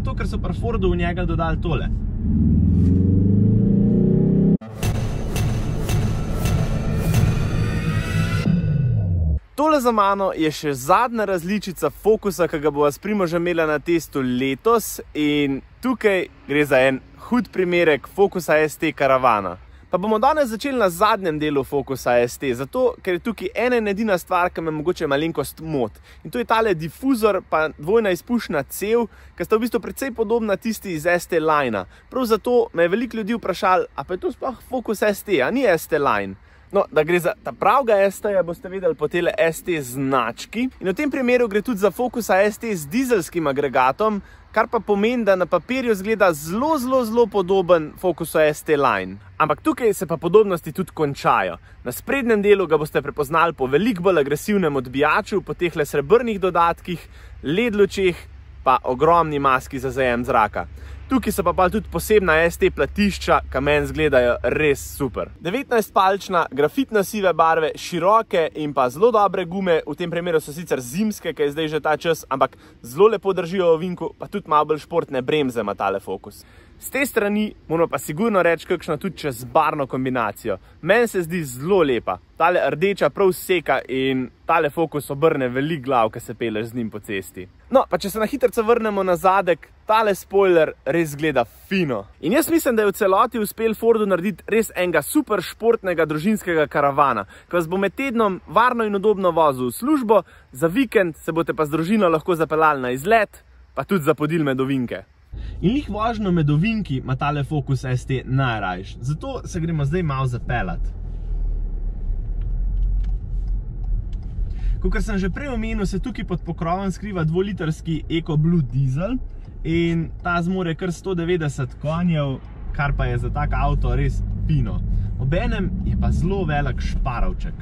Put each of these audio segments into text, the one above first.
zato ker so pri Fordu v njega dodali tole. Tole za mano je še zadnja različica Focusa, ki ga bova s Primožem imela na testu letos in tukaj gre za en hud primerek Focusa ST Caravana. Pa bomo danes začeli na zadnjem delu Focusa ST, zato ker je tukaj ena in edina stvar, ki me mogoče malenkost mot. In to je tale difuzor, pa dvojna izpušna cev, ki sta v bistvu precej podobna tisti iz ST Line. Prav zato me je veliko ljudi vprašali, a pa je to sploh Focus ST, a ni ST Line? No, da gre za ta pravega ST-ja, boste videli po tele ST znački. In v tem primeru gre tudi za Focusa ST z dizelskim agregatom, kar pa pomeni, da na papirju zgleda zelo, zelo, zelo podoben Focusu ST Line. Ampak tukaj se pa podobnosti tudi končajo. Na sprednjem delu ga boste prepoznali po veliko bolj agresivnem odbijaču, po teh le srebrnih dodatkih, led lučeh, pa ogromni maski za zajem zraka. Tukaj so pa pa tudi posebna ST platišča, ki meni zgledajo res super. 19-palčna, grafitna sive barve, široke in pa zelo dobre gume, v tem primeru so sicer zimske, ki je zdaj že ta čas, ampak zelo lepo držijo v vinku, pa tudi malo bolj športne bremze ima tale fokus. Z te strani moramo pa sigurno reči kakšno tudi čez barno kombinacijo. Meni se zdi zelo lepa. Tale rdeča prav seka in tale fokus obrne velik glav, ko se peleš z njim po cesti. No, pa če se na hitrco vrnemo na zadek, tale spoiler res gleda fino. In jaz mislim, da je v celoti uspel Fordu narediti res enega super športnega družinskega karavana, ki vas bo med tednom varno in udobno vozil v službo, za vikend se boste pa z družino lahko zapeljali na izlet, pa tudi zapodili med ovinke. In lih važno med ovinki ima tale Focus ST najrajš. Zato se gremo zdaj malo zapeljati. Kakor sem že prej omenil, se tukaj pod pokrovom skriva dvolitrski EcoBlue diesel in ta zmore kar 190 konjev, kar pa je za tak avto res pino. Obenem je pa zelo velik šparovček.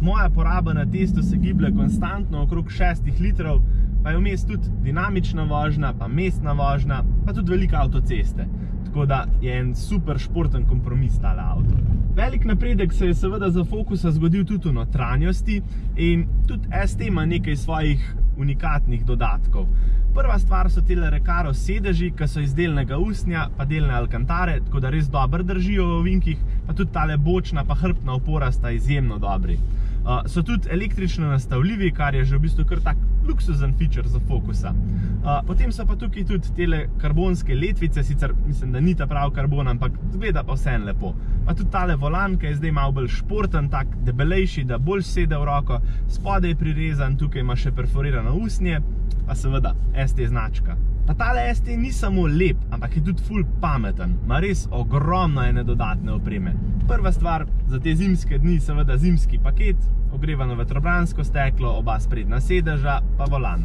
Moja poraba na testu se giblje konstantno okrog 6 litrov, pa je vmes tudi dinamična vožnja, pa mestna vožnja, pa tudi velike avtoceste. Tako da je en super športen kompromis tale avto. Velik napredek se je seveda za Focusa zgodil tudi v notranjosti in tudi ST ima nekaj svojih unikatnih dodatkov. Prva stvar so tele Recaro sedeži, ki so iz delnega usnja, pa delne alkantare, tako da res dobro držijo v ovinkih, pa tudi tale bočna pa hrbtna opora sta izjemno dobri. Uh, so tudi električno nastavljivi, kar je že v bistvu kar tak luksuzen feature za Focusa. Uh, potem so pa tukaj tudi tele karbonske letvice, sicer mislim, da ni ta prav karbon, ampak zgleda pa vsem lepo. Pa tudi tale volan, ki je zdaj malo bolj športen, tak debelejši, da bolj sede v roko, spodaj je prirezan, tukaj ima še perforirano usnje, pa seveda ST značka. Pa tale ST ni samo lep, ampak je tudi ful pameten. Ma res ogromno ene dodatne opreme. Prva stvar za te zimske dni, seveda zimski paket, ogrevano vetrobransko steklo, oba spredna sedeža, pa volan.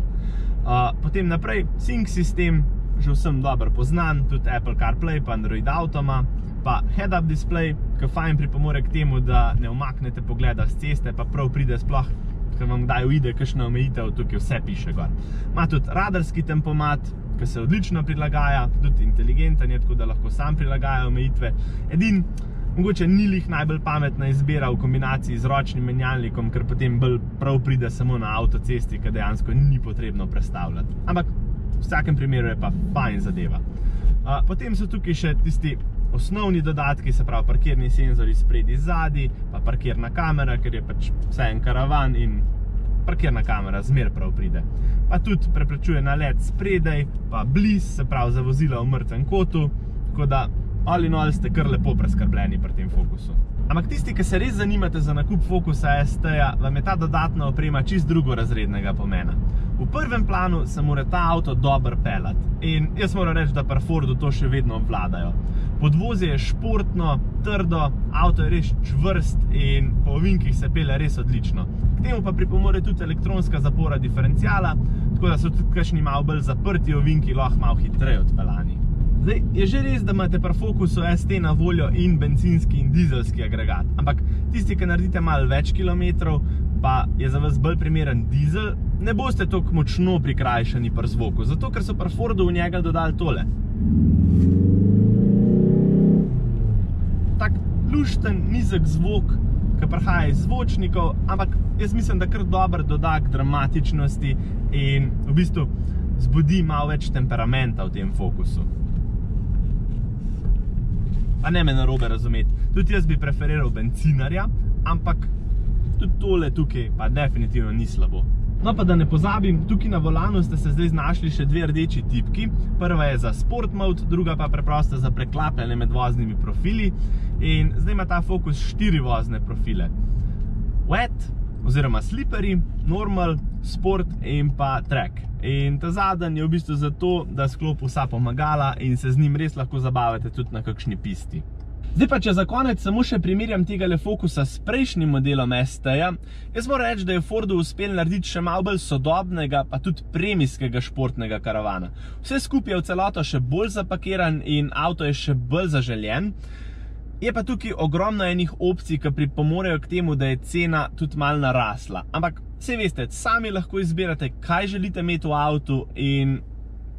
Uh, potem naprej, sync sistem, že vsem dobro poznan, tudi Apple CarPlay pa Android Automa, pa head-up display, ki fajn pripomore k temu, da ne umaknete pogleda z ceste, pa prav pride sploh, ker vam kdaj uide kakšna omejitev, tukaj vse piše gor. Ma tudi radarski tempomat, ki se odlično prilagaja, tudi inteligenten je, tako da lahko sam prilagaja omejitve. Edin, mogoče ni lih najbolj pametna izbira v kombinaciji z ročnim menjalnikom, ker potem bolj prav pride samo na avtocesti, ki dejansko ni potrebno prestavljati. Ampak v vsakem primeru je pa fajn zadeva. Potem so tukaj še tisti osnovni dodatki, se pravi parkirni senzori spredi zadi, pa parkirna kamera, ker je pač vse en karavan in parkirna kamera zmer prav pride. Pa tudi preprečuje nalet spredaj, pa bliz, se pravi za vozila v mrtvem kotu, tako da all in all ste kar lepo preskrbljeni pri tem fokusu. Ampak tisti, ki se res zanimate za nakup Focusa ST-ja, vam je ta dodatna oprema čist drugorazrednega pomena. V prvem planu se mora ta avto dobro pelati in jaz moram reči, da pri Fordu to še vedno obvladajo. Podvozje je športno, trdo, avto je res čvrst in po ovinkih se pele res odlično. K temu pa pripomore tudi elektronska zapora diferencijala, tako da so tudi kakšni malo bolj zaprti ovinki lahko malo hitreje odpeljani. Zdaj, je že res, da imate pri Focusu ST na voljo in benzinski in dizelski agregat, ampak tisti, ki naredite malo več kilometrov, pa je za vas bolj primeren dizel, ne boste toliko močno prikrajšani pri zvoku, zato ker so pri Fordu v njega dodali tole. Tak lušten, nizek zvok, ki prihaja iz zvočnikov, ampak jaz mislim, da kar dober dodak dramatičnosti in v bistvu zbudi malo več temperamenta v tem fokusu. Pa ne me narobe razumeti, tudi jaz bi preferiral bencinarja, ampak tudi tole tukaj pa definitivno ni slabo. No pa da ne pozabim, tukaj na volanu ste se zdaj znašli še dve rdeči tipki. Prva je za Sport Mode, druga pa preprosta za preklapljanje med voznimi profili. In zdaj ima ta Focus štiri vozne profile. Wet, oziroma Slippery, Normal, Sport in pa Track. In ta zadnji je v bistvu zato, da sklop vsa pomagala in se z njim res lahko zabavate tudi na kakšni pisti. Zdaj pa, če za konec samo še primerjam tega le fokusa s prejšnjim modelom ST-ja, jaz moram reči, da je Fordu uspel narediti še malo bolj sodobnega, pa tudi premijskega športnega karavana. Vse skupaj je v celoto še bolj zapakiran in avto je še bolj zaželjen. Je pa tukaj ogromno enih opcij, ki pripomorejo k temu, da je cena tudi malo narasla. Ampak, vse veste, sami lahko izbirate, kaj želite imeti v avtu in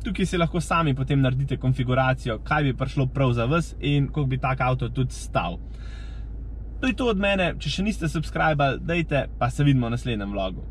Tukaj si lahko sami potem naredite konfiguracijo, kaj bi prišlo prav za vas in koliko bi tak avto tudi stal. To je to od mene, če še niste subscribali, dejte, pa se vidimo v naslednjem vlogu.